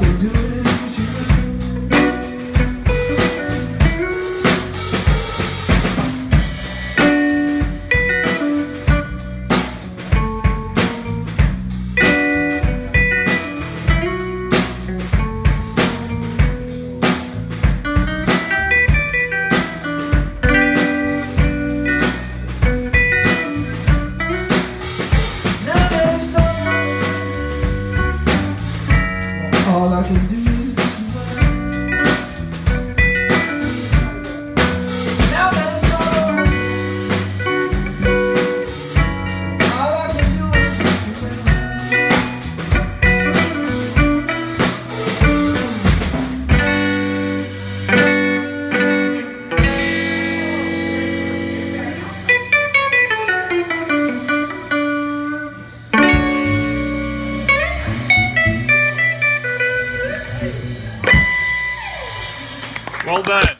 can do Ağlarken gidiyor Well done.